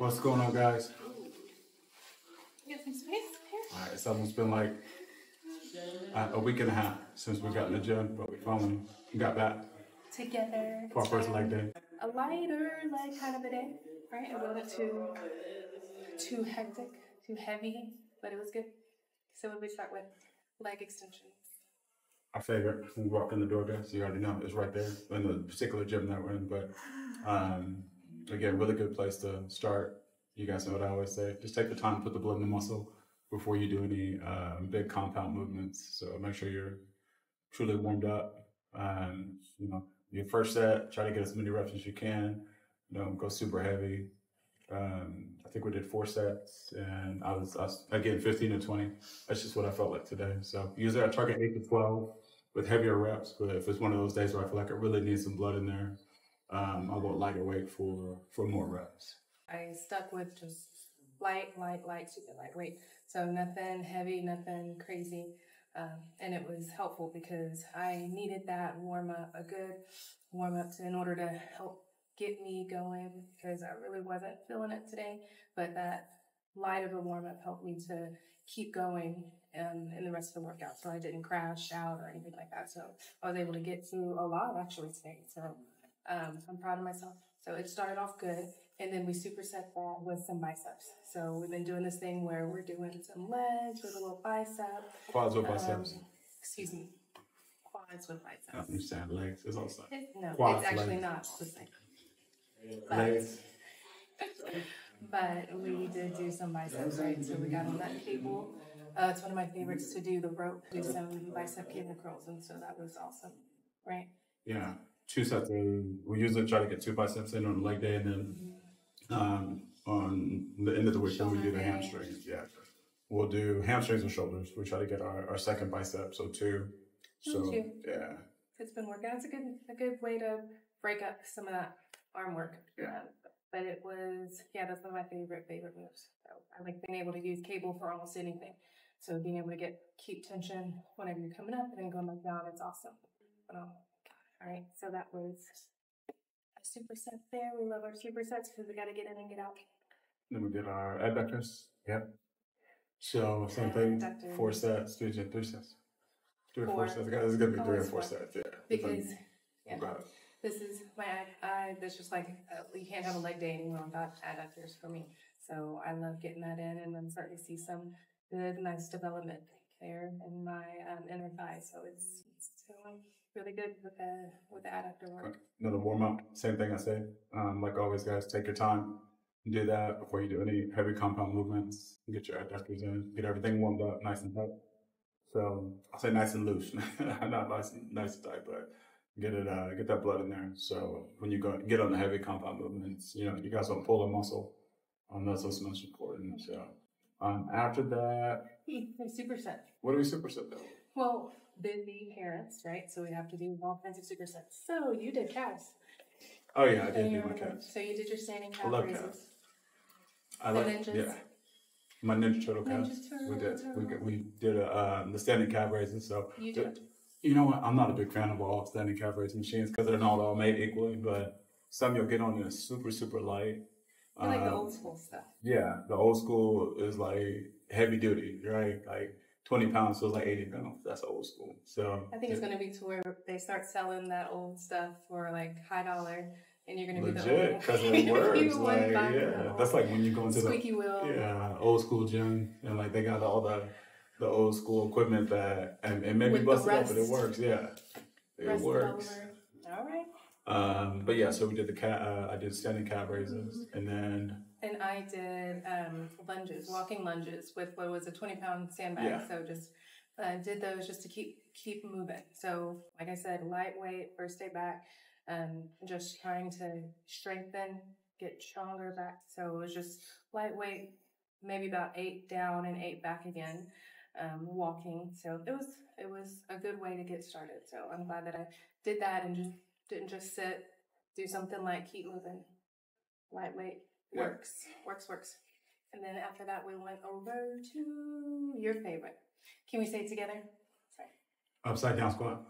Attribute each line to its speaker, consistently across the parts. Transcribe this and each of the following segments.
Speaker 1: What's going on, guys?
Speaker 2: You got some space here?
Speaker 1: All right, it's almost been like uh, a week and a half since we got in the gym, but we finally got back
Speaker 2: Together.
Speaker 1: for our first leg day.
Speaker 2: A lighter, like kind of a day, right? It wasn't too too hectic, too heavy, but it was good. So we start with leg extensions.
Speaker 1: Our favorite when we walk in the door, guys, you already know it's right there in the particular gym that we're in. But um, again, really good place to start. You guys know what I always say: just take the time to put the blood in the muscle before you do any um, big compound movements. So make sure you're truly warmed up. Um, you know, your first set, try to get as many reps as you can. You know, go super heavy. Um, I think we did four sets, and I was, I was again 15 to 20. That's just what I felt like today. So usually I target eight to 12 with heavier reps, but if it's one of those days where I feel like I really need some blood in there, um, I'll go lighter weight for for more reps.
Speaker 2: I stuck with just light, light, light, super lightweight. So nothing heavy, nothing crazy. Um, and it was helpful because I needed that warm up, a good warm up to, in order to help get me going because I really wasn't feeling it today. But that light of a warm up helped me to keep going um, in the rest of the workout. So I didn't crash out or anything like that. So I was able to get through a lot actually today. So um, I'm proud of myself. So it started off good. And then we superset that with some biceps. So we've been doing this thing where we're doing some legs with a little bicep.
Speaker 1: Quads biceps?
Speaker 2: Um, excuse me. Quads with biceps.
Speaker 1: I
Speaker 2: biceps.
Speaker 1: understand legs. It's also
Speaker 2: It- no,
Speaker 1: Quads,
Speaker 2: it's actually
Speaker 1: legs.
Speaker 2: not the same.
Speaker 1: legs.
Speaker 2: But we did do some biceps, right? So we got on that cable. Uh, it's one of my favorites to do the rope, do some bicep cable curls, and so that was awesome, right?
Speaker 1: Yeah, two sets. Of, we usually try to get two biceps in on the leg day, and then um, on the end of the week when we do the hamstrings. Yeah, we'll do hamstrings and shoulders. We try to get our, our second bicep, so two. So
Speaker 2: Two.
Speaker 1: yeah,
Speaker 2: It's been working. It's a good a good way to break up some of that arm work.
Speaker 1: Yeah.
Speaker 2: Uh, but it was yeah, that's one of my favorite favorite moves. So I like being able to use cable for almost anything. So being able to get keep tension whenever you're coming up and then going back down, it's awesome. But, um, all right, so that was a superset there. We love our supersets because we got to get in and get out.
Speaker 1: then we did our adductors. Yep. So same thing.
Speaker 2: Adductors.
Speaker 1: Four sets. Three, three sets. Three or four
Speaker 2: Four.
Speaker 1: sets. Guys, it's gonna be three or
Speaker 2: Always
Speaker 1: four
Speaker 2: four.
Speaker 1: sets. Yeah.
Speaker 2: Because yeah. This is my I that's just like uh, you can't have a leg day anymore without adductors for me. So I love getting that in, and I'm starting to see some good, nice development there in my um, inner thigh. So it's, really good with the with the adductor work.
Speaker 1: another warm up. Same thing I say. Um, like always, guys, take your time. Do that before you do any heavy compound movements. Get your adductors in. Get everything warmed up, nice and tight. So I'll say nice and loose, not nice and nice and tight, but get it, uh, get that blood in there. So when you go get on the heavy compound movements, you know, you guys don't pull a muscle. Um, that's what's most important. So um, after that,
Speaker 2: They're superset.
Speaker 1: what do we superset though?
Speaker 2: Well, busy parents, right? So we have to do all kinds of super sets. So you did calves.
Speaker 1: Oh yeah, I did do my calves.
Speaker 2: So you did your standing
Speaker 1: I love
Speaker 2: raises.
Speaker 1: calves. I
Speaker 2: The
Speaker 1: like
Speaker 2: ninjas.
Speaker 1: yeah. My Ninja Turtle calves. we did. We, got- we did a, um, the standing calf raises. So
Speaker 2: You did.
Speaker 1: you know what? I'm not a big fan of all standing calf raising machines because they're not all made equally. But some you'll get on is super super light.
Speaker 2: I like the
Speaker 1: Um,
Speaker 2: old school stuff.
Speaker 1: Yeah, the old school is like heavy duty, right? Like 20 pounds feels like 80 pounds. That's old school. So
Speaker 2: I think it's going to be to where they start selling that old stuff for like high dollar, and you're going to be the
Speaker 1: legit because it works.
Speaker 2: the
Speaker 1: Like yeah, that's like when you go into the
Speaker 2: squeaky wheel.
Speaker 1: Yeah, old school gym, and like they got all the the old school equipment that and, and maybe
Speaker 2: With the
Speaker 1: bust it up, but it works. Yeah, it works.
Speaker 2: All right.
Speaker 1: Um, but yeah, so we did the cat. Uh, I did standing calf raises, and then
Speaker 2: And I did um, lunges, walking lunges with what was a 20 pound sandbag.
Speaker 1: Yeah.
Speaker 2: So just uh, did those just to keep keep moving. So like I said, lightweight first day back, um, just trying to strengthen, get stronger back. So it was just lightweight, maybe about eight down and eight back again, um, walking. So it was it was a good way to get started. So I'm glad that I did that and just didn't just sit, do something like keep moving, lightweight
Speaker 1: Yeah.
Speaker 2: works, works, works. And then after that, we went over to your favorite. Can we say it together? Sorry.
Speaker 1: upside down squat.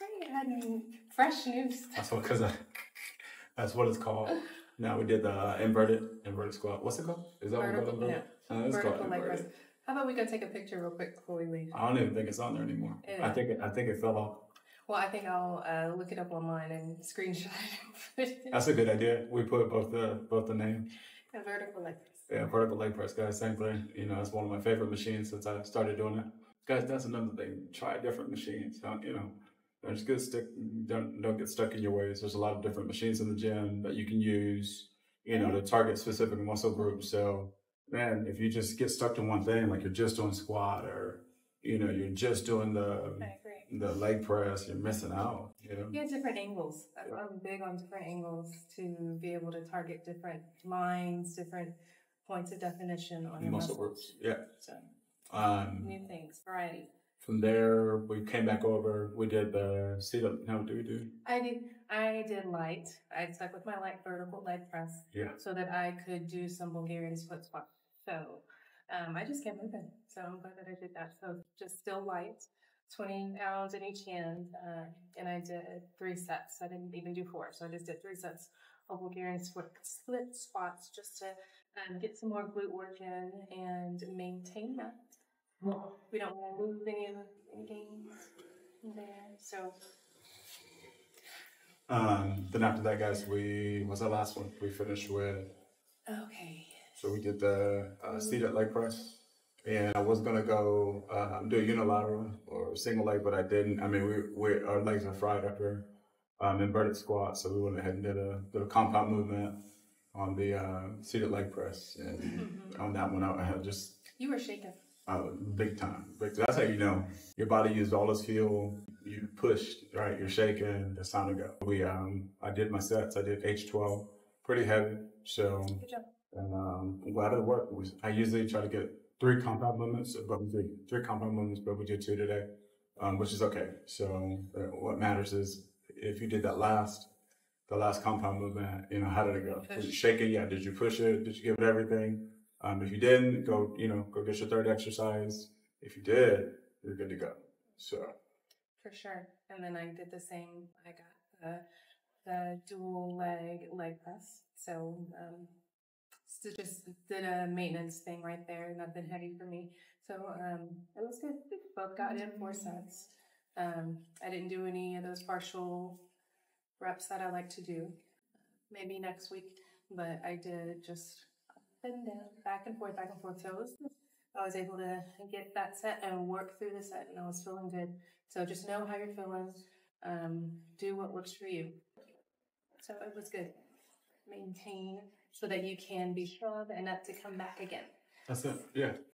Speaker 2: Right, and fresh news.
Speaker 1: That's what because that's what it's called. Now we did the uh, inverted inverted squat. What's it called? Is that what
Speaker 2: Vertical, yeah.
Speaker 1: Uh, it's called
Speaker 2: Vertical leg press.
Speaker 1: inverted.
Speaker 2: How about we go take a picture real quick before we leave?
Speaker 1: I don't even think it's on there anymore. I think it, I think it fell off.
Speaker 2: Well, I think I'll uh, look it up online and screenshot it.
Speaker 1: That's a good idea. We put both the both the name.
Speaker 2: a vertical leg press.
Speaker 1: Yeah, vertical leg press, guys. Same thing. You know, it's one of my favorite machines since I started doing it. Guys, that's another thing. Try different machines. You know? Don't just get stick. Don't don't get stuck in your ways. There's a lot of different machines in the gym that you can use. You know, to target specific muscle groups. So, man, if you just get stuck in one thing, like you're just doing squat or you know you're just doing the
Speaker 2: I agree.
Speaker 1: The leg press, you're missing out. You know.
Speaker 2: Yeah, different angles. I'm- I'm big on different angles to be able to target different lines, different points of definition on your
Speaker 1: Muscle
Speaker 2: muscles.
Speaker 1: groups. Yeah.
Speaker 2: So
Speaker 1: Um,
Speaker 2: new things, variety.
Speaker 1: from there, we came back over. We did the seat up. No, do we do?
Speaker 2: I did. I did light. I stuck with my light vertical leg press
Speaker 1: Yeah.
Speaker 2: so that I could do some Bulgarian split squat. So um, I just kept moving. So I'm glad that I did that. So just still light, 20 pounds in each hand, uh, and I did three sets. I didn't even do four, so I just did three sets of Bulgarian split, squats just to um, get some more glute work in and maintain that. We don't want to lose any of any gains there. So
Speaker 1: Um, then after that, guys, we was our last one. We finished with
Speaker 2: okay.
Speaker 1: so we did the uh, seated leg press, and I was gonna go uh, do unilateral or single leg, but I didn't. I mean, we, we our legs are fried after um, inverted squat, so we went ahead and did a did a compound movement on the uh, seated leg press, and on that one, I had just
Speaker 2: You were shaking.
Speaker 1: Uh, big time. Big That's how you know your body used all its fuel. You pushed, right? You're shaking. It's time to go. We, um, I did my sets. I did H12, pretty heavy. So,
Speaker 2: Good job.
Speaker 1: and um, I'm glad it worked. I usually try to get three compound movements, but we did three compound movements, but we did two today, um, which is okay. So, uh, what matters is if you did that last, the last compound movement, you know, how did it go? Was you
Speaker 2: Push.
Speaker 1: shaking? Yeah. Did you push it? Did you give it everything? Um, if you didn't, go, you know, go get your third exercise. If you did, you're good to go. So,
Speaker 2: For sure. And then I did the same. I got the, the dual leg leg press. So um, so just did a maintenance thing right there. Nothing heavy for me. So um, it was good. Both got in four sets. Um, I didn't do any of those partial reps that I like to do. Maybe next week, but I did just up and down, back and forth, back and forth. So it was. I was able to get that set and work through the set, and I was feeling good. So just know how you're feeling. Um, do what works for you. So it was good. Maintain so that you can be strong enough to come back again.
Speaker 1: that's it. Yeah.